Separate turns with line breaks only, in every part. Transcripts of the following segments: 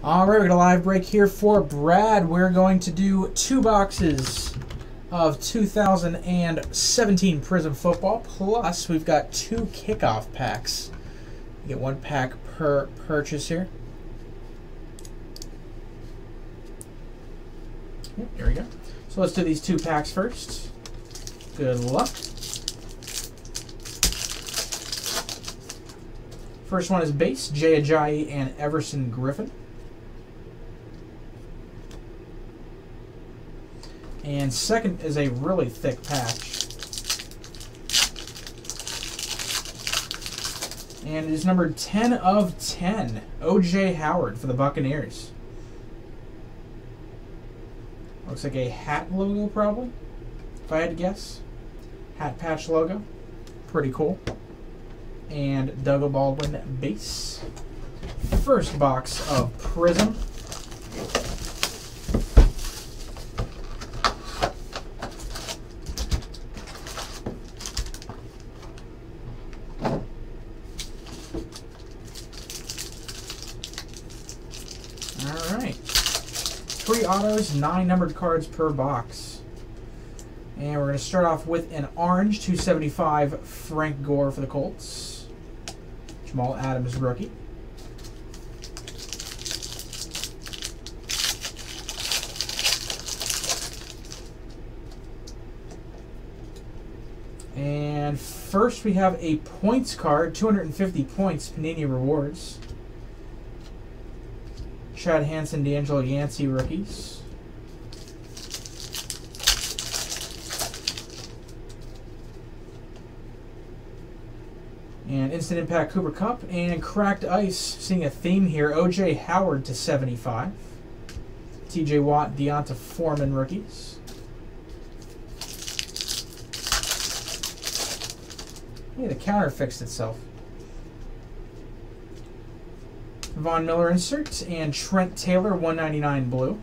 All right, we got a live break here for Brad. We're going to do two boxes of 2017 Prizm Football, plus we've got two kickoff packs. You get one pack per purchase here. Here we go. So let's do these two packs first. Good luck. First one is base, Jay Ajayi and Everson Griffen. And second is a really thick patch. And it is number 10 of 10, O.J. Howard for the Buccaneers. Looks like a hat logo, probably, if I had to guess. Hat patch logo. Pretty cool. And Doug Baldwin base. First box of Prizm. Three autos, nine numbered cards per box. And we're going to start off with an orange 275 Frank Gore for the Colts. Jamal Adams rookie. And first we have a points card, 250 points, Panini Rewards. Chad Hansen, DeAngelo Yancey rookies. And Instant Impact Cooper Kupp and Cracked Ice, seeing a theme here. OJ Howard to 75. TJ Watt, D'Onta Foreman rookies. Yeah, the counter fixed itself. Von Miller insert, and Trent Taylor, 199 blue.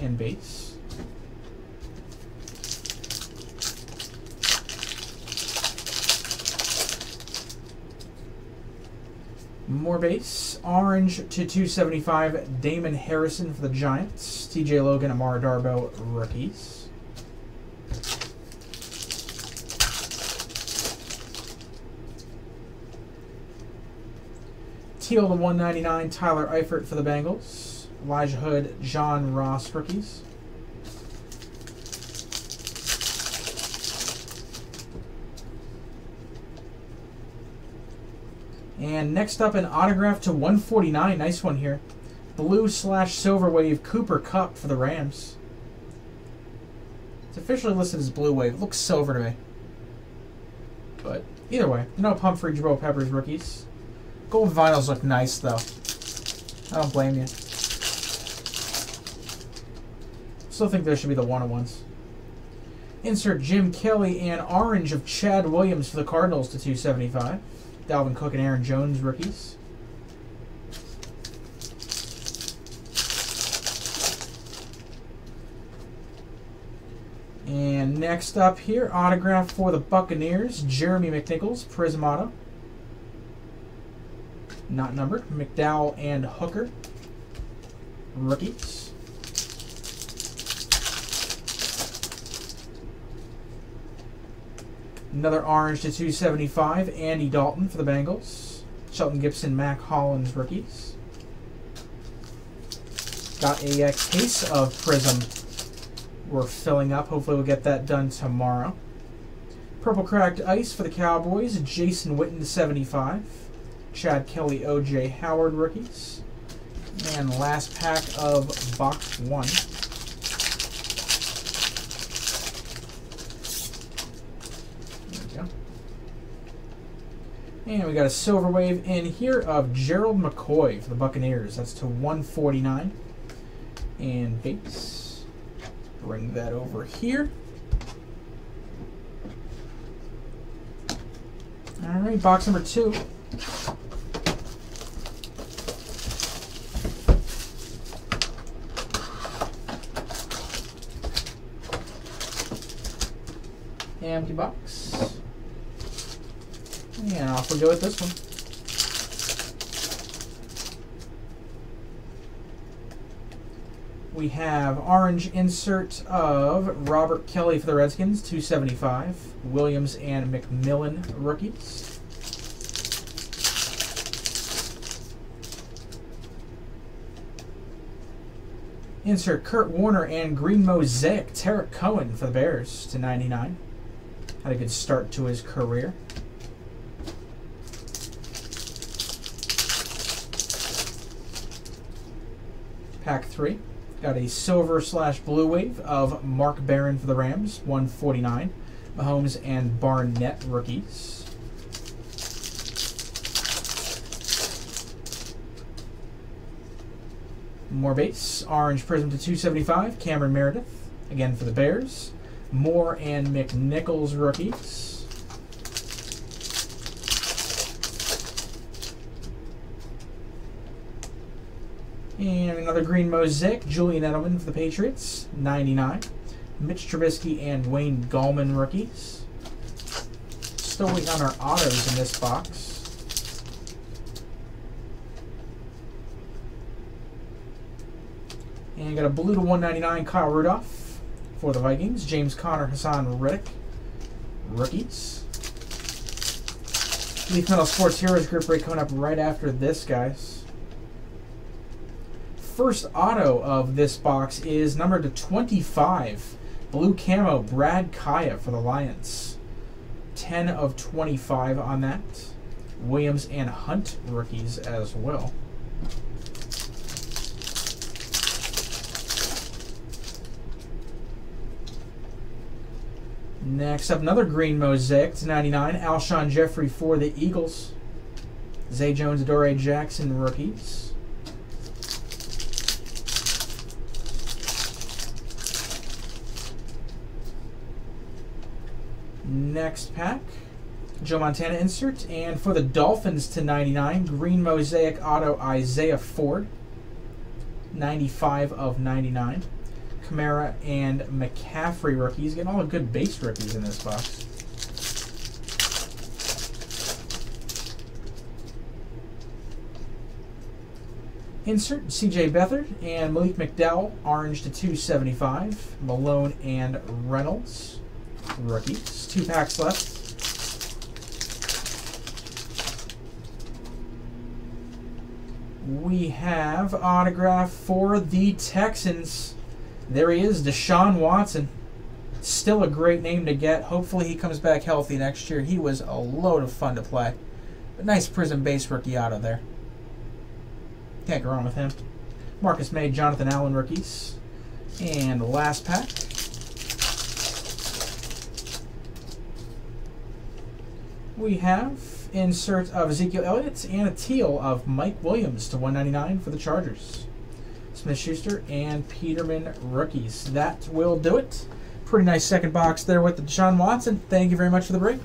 And base. More base. Orange to 275, Damon Harrison for the Giants. TJ Logan, Amara Darboh, rookies. Teal the 199, Tyler Eifert for the Bengals. Elijah Hood, John Ross rookies. And next up, an autograph to 149. Nice one here. Blue slash silver wave Cooper Kupp for the Rams. It's officially listed as blue wave. It looks silver to me. But either way, no pump for Jabril Peppers rookies. Gold vinyls look nice, though. I don't blame you. Still think there should be the one-on-ones. Insert Jim Kelly and orange of Chad Williams for the Cardinals to 275. Dalvin Cook and Aaron Jones rookies. And next up here, autograph for the Buccaneers, Jeremy McNichols, Prismato not numbered. McDowell and Hooker, rookies. Another orange to 275, Andy Dalton for the Bengals. Shelton Gibson, Mack Hollins, rookies. Got a, a case of Prizm we're filling up. Hopefully we'll get that done tomorrow. Purple Cracked Ice for the Cowboys, Jason Witten to 75. Chad Kelly, OJ Howard rookies. And last pack of box one. There we go. And we got a silver wave in here of Gerald McCoy for the Buccaneers. That's to 149. And base. Bring that over here. All right, box number two. Empty box. And off we go with this one. We have orange insert of Robert Kelley for the Redskins, 275. Williams and McMillan rookies. Insert Kurt Warner and Green Mosaic Tarik Cohen for the Bears to 99. Had a good start to his career. Pack 3. Got a silver slash blue wave of Mark Barron for the Rams, 149. Mahomes and Barnett rookies. More base. Orange Prizm to 275. Cameron Meredith. Again for the Bears. Moore and McNichols rookies. And another green mosaic. Julian Edelman for the Patriots. 99. Mitch Trubisky and Wayne Gallman rookies. Still waiting on our autos in this box. And got a blue to 199 Kyle Rudolph for the Vikings. James Conner, Haason Reddick, rookies. Leaf Metal Sports Heroes group break coming up right after this, guys. First auto of this box is number to 25. Blue camo, Brad Kaaya for the Lions. 10 of 25 on that. Williams and Hunt rookies as well. Next up, another green mosaic to 99. Alshon Jeffery for the Eagles. Zay Jones, Adoree Jackson rookies. Next pack, Joe Montana insert. And for the Dolphins to 99, green mosaic auto Isaiah Ford. 95 of 99. Kamara and McCaffrey rookies. Getting all the good base rookies in this box. Insert CJ Beathard and Malik McDowell, orange to 275. Malone and Reynolds, rookies. Two packs left. We have autograph for the Texans. There he is, Deshaun Watson. Still a great name to get. Hopefully he comes back healthy next year. He was a load of fun to play. But nice Prizm base rookie out of there. Can't go wrong with him. Marcus Maye, Jonathan Allen rookies. And the last pack. We have insert of Ezekiel Elliott and a teal of Mike Williams to 199 for the Chargers. Smith Schuster and Peterman rookies. That will do it. Pretty nice second box there with the Deshaun Watson. Thank you very much for the break.